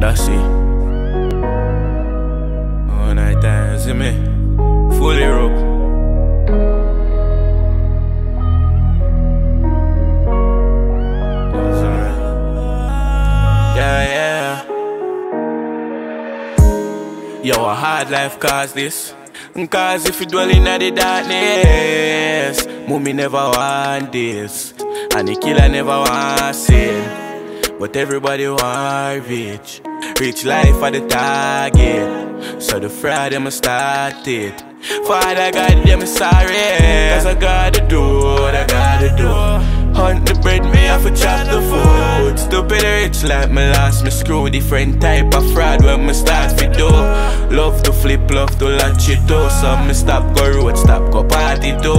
Dhassie. All night time, see me? Fully rope. Yeah, yeah. Yo, a hard life cause this. Cause if you dwell in the darkness, mommy never want this. And the killer never want sin. But everybody want rich. Rich life at the target. So the fraud them start it. Father God, them sorry. Cause I gotta do what I gotta do. Hunt the bread, me have to chop the food. Stupid rich like me lost me screw. Different type of fraud when me start fi do. Love to flip, love to latch it too. So me stop go road, stop go party too.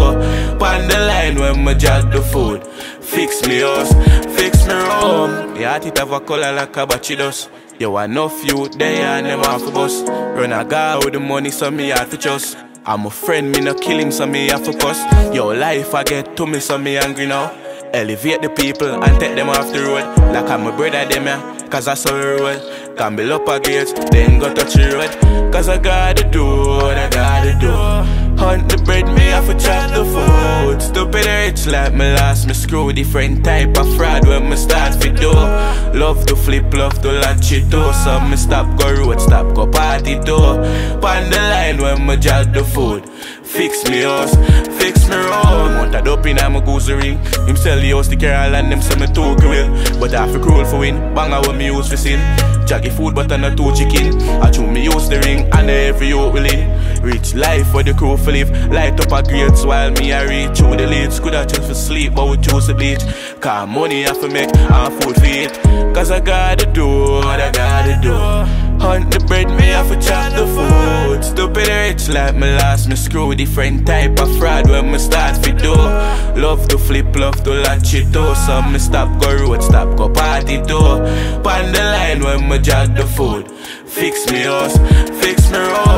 Pan the line when me jog the food. Fix me house, fix me room. Heart it have a color like a batchy dust. Yo, I know few they and them off a bus. Run a guy with the money, so me have to trust. I'm a friend, me no kill him, so me have to cuss. Yo, life I get to me, so me angry now. Elevate the people and take them off the road. Like I'm a brother, them yeah. Cause I saw the road. Can build up a gate, then go touch the road. Cause I gotta do what I gotta do. Hunt the bread, me have to chop the food. Rich like me lost me screw. Different type of fraud when me start fi do. Love to flip, love to latch it too. So me stop go road, stop go party too. Pan the line when me jog the food. Fix me house, fix me road. Want a dope in my goose ring. Him sell the house to Carol and them sell me two grill. But I fi cruel for win. Bang when me use for sin. Jaggy food but I not two chicken. I chew me use the ring and every yoke will. Rich life for the crew for live. Light up a grades while me I reach through the leads. Could I choose for sleep but we choose to bleach. Cause money I fi make and food for eat. Cause I gotta do what I gotta do. Hunt the bread, me have to chop the food. Stupid rich like me last, me screw. Different type of fraud when me start fi do. Love to flip, love to latch it too. So me stop go road, stop go party too. Pan the line when me jog the food. Fix me house, fix me road.